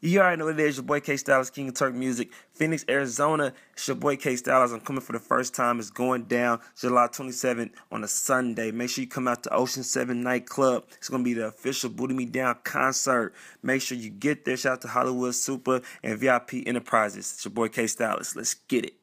You already know what it is. Your boy Kstylis, King of Twerk Music, Phoenix, Arizona. It's your boy Kstylis. I'm coming for the first time. It's going down July 27th on a Sunday. Make sure you come out to Ocean 7 Nightclub. It's going to be the official Booty Me Down concert. Make sure you get there. Shout out to Hollywood Supa and VIP Enterprises. It's your boy Kstylis. Let's get it.